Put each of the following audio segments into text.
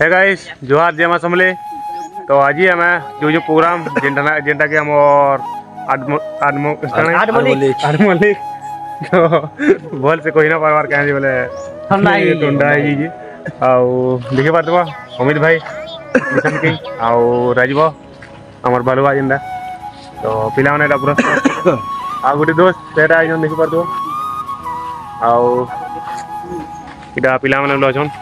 है गाइस जोहार जय माँ समले तो आज ही हमें जो जो प्रोग्राम जेंटा जेंटा के हम और आदमो आदमो आडमोलिक तो बोल से कोई ना परिवार कहें तो जी बोले ठंडा जी जी आओ देखे बात हुआ अमित भाई मिशन की आओ राजीव हमार बालुआ जिंदा तो पिला मैंने पूरा आ गोटे दोस्त तेरा सेटा आई देखी आओ आ पिला मैंने अच्छा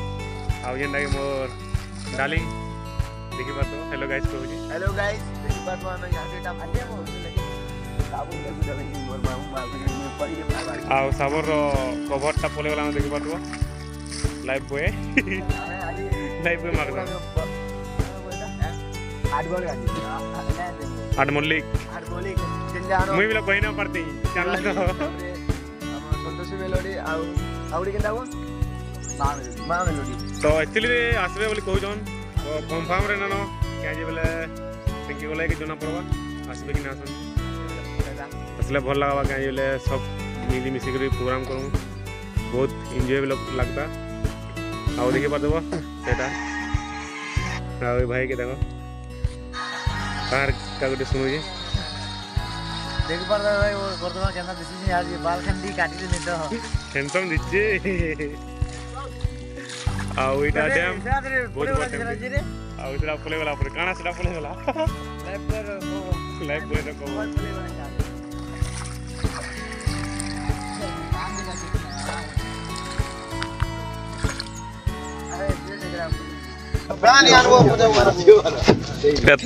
ଆଉ ଯେନ୍ତାକି ମୋର ଡାଲି ଦେଖିପାରୁଥିବ ହ୍ୟାଲୋ ଗାଇସ୍ କହୁଛି ହ୍ୟାଲୋ ଗାଇଜ୍ ଦେଖିପାରୁଥିବ ଆଉ ସାବରର କଭର୍ଟା ପଲେଇଗଲା ଆମେ ଦେଖିପାରୁଥିବ ଲାଇଭ୍ ବଏ ଲାଇଭ୍ ବଏ ମାଗୁଛ ଆଡ଼ମଲ୍ଲିକ ମୁଇଁ ବି କହି ନ ପାରତି ଜାଣିଲ ସନ୍ତୋଷୀ ମେଲୋଡ଼ି ଆଉ ଆଉ କେନ୍ତା ହବ ମା ମେଲୋଡି ତ ଆକ୍ଚୁଆଲି ଆସିବେ ବୋଲି କହୁଛନ୍ କନଫର୍ମରେ ନାନ କାଜି ବେଲେ ସେନ୍କେ ଗଲେ କି ଜଣା ପଡ଼ବା ଆସିବେ କି ନା ଆସନ୍ ଆସିଲେ ଭଲ ଲାଗ୍ବା କାଜି ବେଲେ ସବ୍ ମିଲିମିଶିକରି ପ୍ରୋଗ୍ରାମ କରୁ ବହୁତ ଏନ୍ଜୟ ଲାଗ୍ତା ଆଉ ଦେଖିପାରୁଥିବ ସେଇଟା ଆଉ ଏ ଭାଇକେ ଦେଖ କାହାର କା ଗୋଟେ ଶୁଣୁଛି देख पर भाई वो वर्तमान कैसा दिसी आज ये बाल खंडी काटी दे तो हैंडसम दिच्छे ଆଉ ଏଇଟା ଡ୍ୟାମ୍ ବହୁତ ବଡ଼ ଡ୍ୟାମ୍ ଆଉ ସେଟା ପଲେଇଗଲା ପରେ କାଣା ସେଟା ପଲେଇଗଲା ଲାଇଫ୍ ବୟର କବ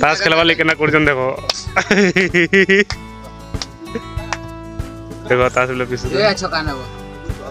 ତାସ ଖେଲବା ଲାଗି କେନା କରୁଛନ୍ ଦେଖ ଦେଖ ତାସ ବୋଲେ ପିସୁ ଛକା ନେବ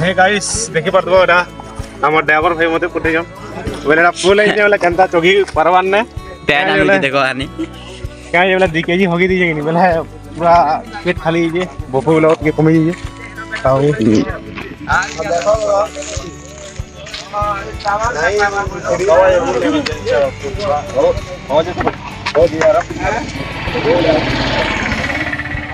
हे गाइस देखि परदबो एटा हमर ड्राइवर भाई मते पुठे जम बोले ना फुल आइने वाला कंदा चोगी परवान ने टैन आनी देखो आनी का ये वाला 2 केजी होगी दीजिए नहीं बोले पूरा पेट खाली जे भूख वाला के कमी ये ताओ नहीं और और दिया रहा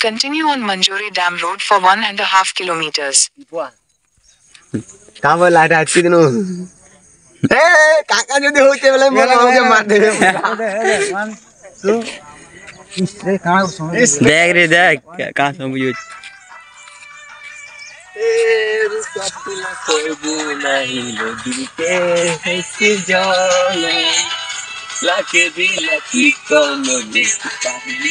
Continue on Manjuri Dam Road for one and a half kilometers. কামে লাইট আটকে দিন কাকা যদি হইতে বলে মনে আমাকে মার দেবে দেখ রে দেখ কাজ বুঝি লাগে দিলা কি কলো দেখতে পাবি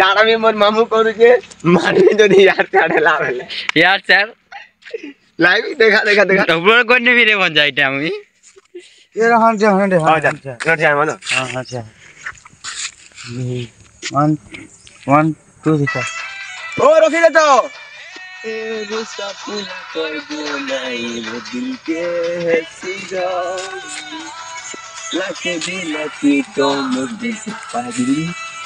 દાડા મેં મોર મામું કરું છે મારે તો નહીં યાર ચાડે લાવેલે યાર ચાર લાઈવ દેખા દેખા દેખા ડબલ કોને વીરે મજા આઈ ટાઈમ ઈ ये रहा जा हन दे हां जा नट जा मानो हां हां जा 1 1 2 3 4 ओ रखी दे तो तेरे सपना पर बुलाई वो दिल के है सीधा लाके भी लकी तो मुझे पागली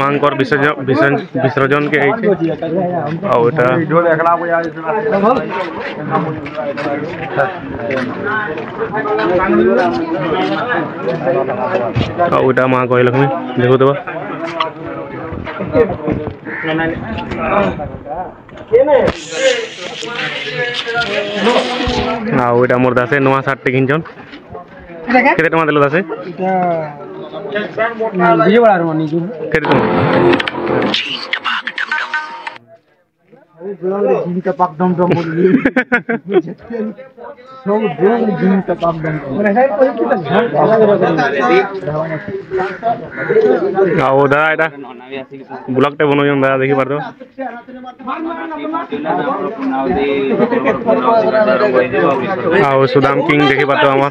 মাংকর বিসর্জনকে হয়েছে আর ওটা ওটা মা কয় লক্ষ্মী দেখো দেবা ଆଉ ଏଇଟା ମୋର ଦାସେ ନୂଆ ସାର୍ଟଟେ କିଣିଛନ୍ କେତେ ଟଙ୍କା ଦେଲ ଦାସେ हाँ, ये बड़ा रोनी जो कर दो चीन टपाक डम डम अरे बोलो चीन टपाक डम डम बोल डम अरे है कोई कितना घर का वो दादा एटा ब्लॉक टे बनो जंदा देखि पर दो तो। आओ सुदाम किंग देखि पर तो हमार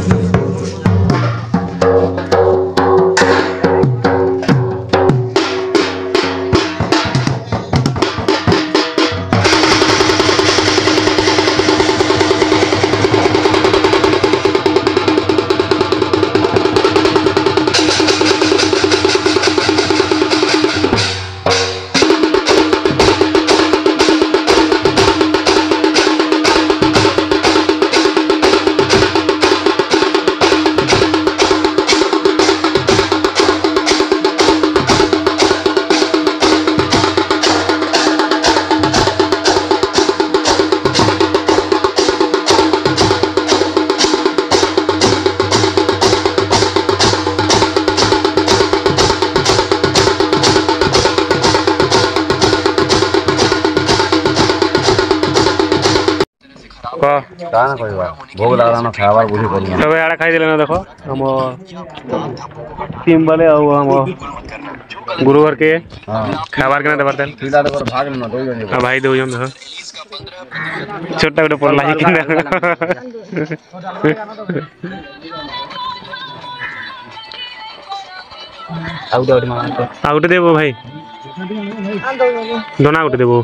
ভোগ লাগানো খাবার বুঝি করি তবে আড়া খাই দিলে না দেখো हम टीम वाले आओ हम गुरुवार के খাবার কেনা দেবার দেন পিলা দেবার ভাগ না দই জন ভাই দই জন হ্যাঁ ছোটটা করে পড়লা কি না আউট আউট মার আউট দেবো ভাই दोना उठ देबो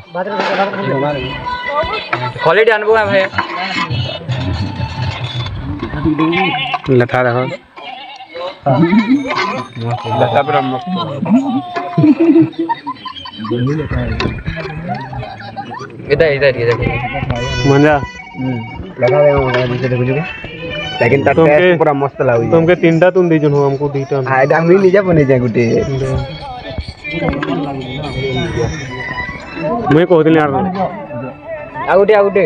क्वालिटी अनुभव है भाई लता देखो लता ब्रह्म इधर इधर ये देखो मजा लगा रहे देखो नीचे देखो जो लेकिन ता पूरा मस्त तुम के तीनटा तुम दीजन हो हमको दीटा हां एटा हम निजे बने जाए गुटे मैं कह दिन यार आ गुटे आ गुटे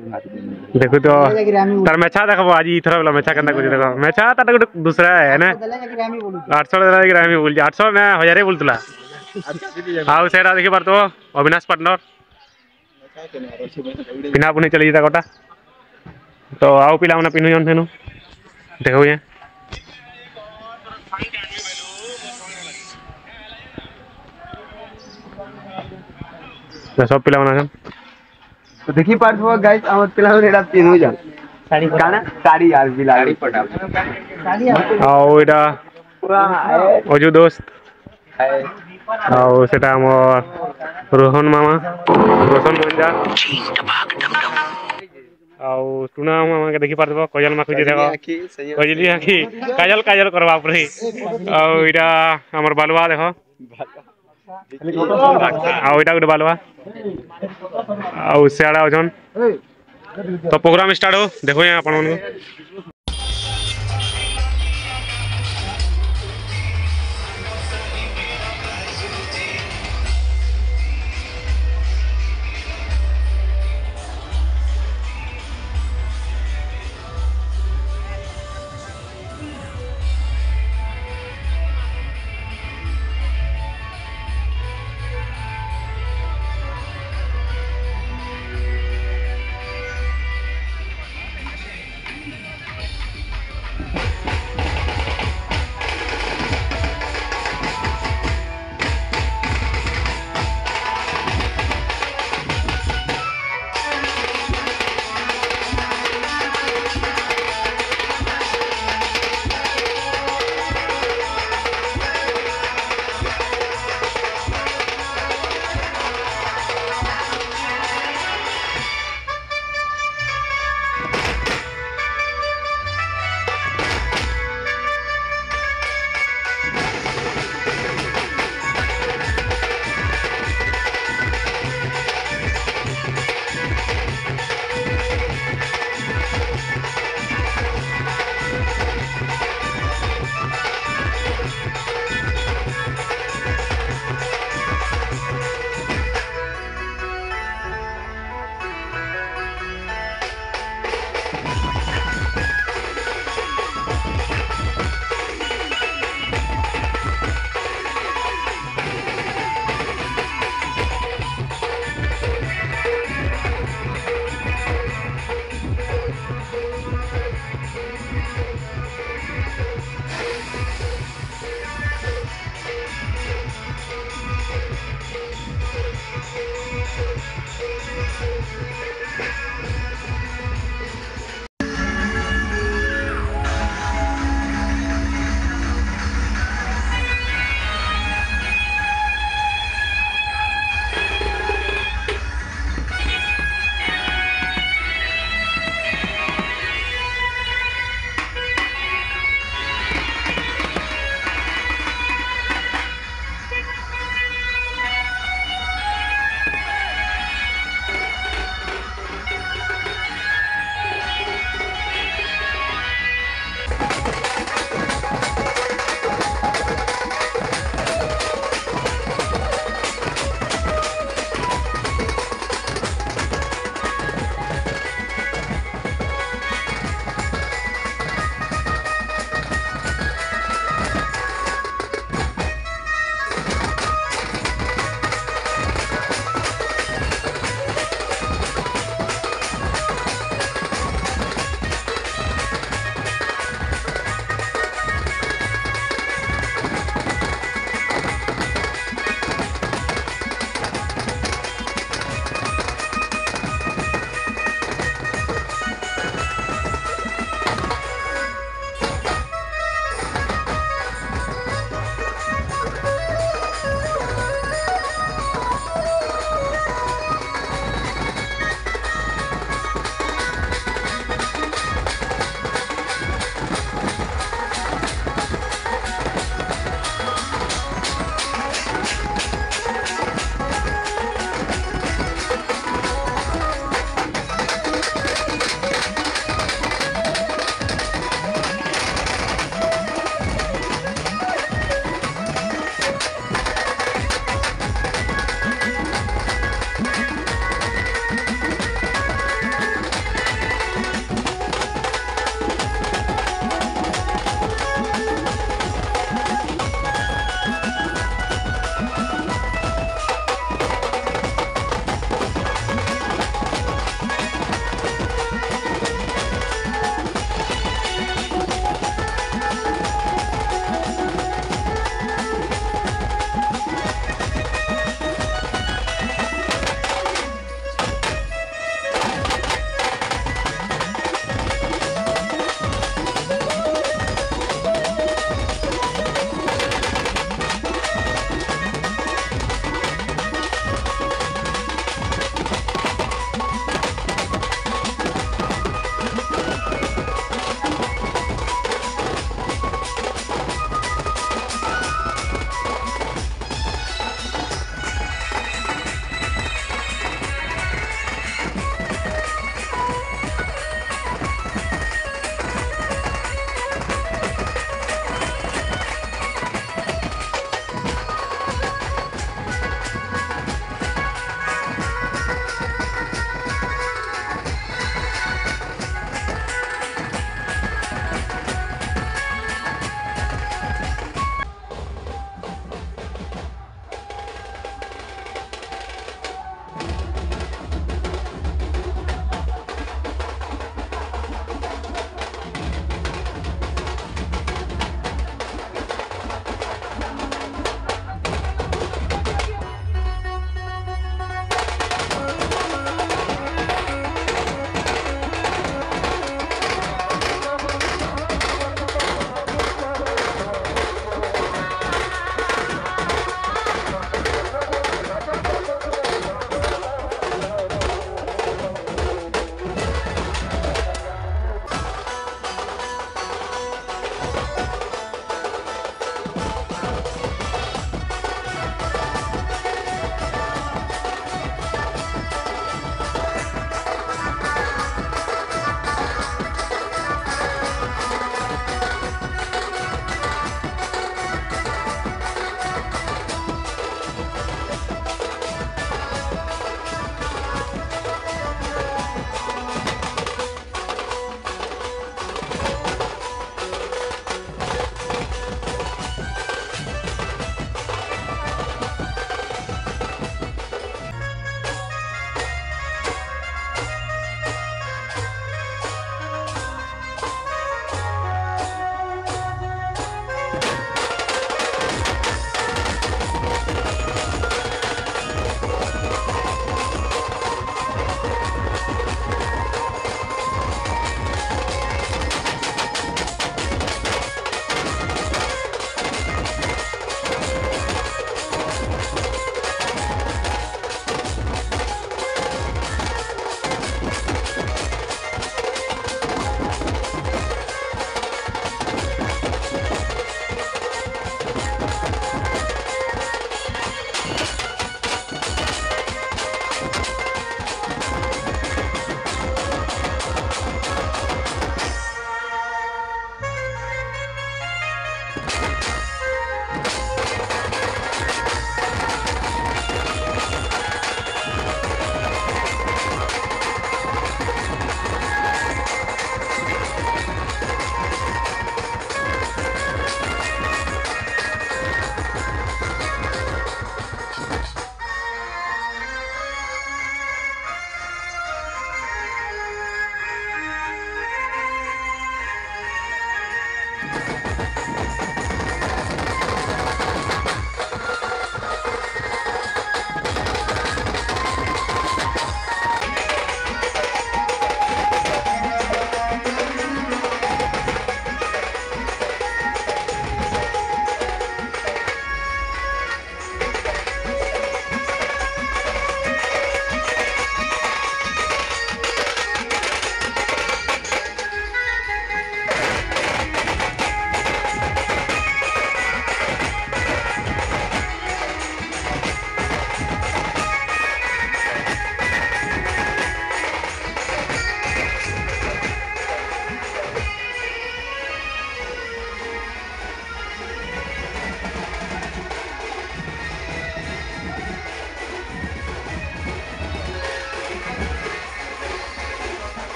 देखो तो तर मैचा देखो आज इथरा वाला मैचा कंदा कुछ देखो मैचा ता तो दूसरा है ना 800 दादा के ग्रामी बोल 800 ना हजारे बोलतला तुला आओ सेरा देखि पर तो अविनाश पार्टनर बिना पुनी चली जाता कोटा तो आओ पिला ना पिनु जन थेनु देखो ये तो सब पिला बना तो देखी पार्थ हुआ गाइस पिला पिलाओ रेडा पिन हो जा साड़ी काना साड़ी यार पिला साड़ी पटा आओ एडा ओ जो दोस्त आओ सेटा हम रोहन मामा रोहन मंजा ଆଉ देखी पार्थ ଦେଖିପାରୁଥିବ କଜଲ ମାଖୁ ଯେ ଦେଖ କଜଲି ଆଖି काजल କାଜଲ କରବା ପରେ ଆଉ ଏଇଟା ଆମର ବାଲୁଆ ଦେଖ ଆଉ ଏଇଟା ଗୋଟେ ବାଲବା ଆଉ ସିଆଡ଼େ ଅଛନ୍ ତ ପ୍ରୋଗ୍ରାମ୍ ଷ୍ଟାର୍ଟ ହଉ ଦେଖୁଛେ ଆପଣମାନଙ୍କୁ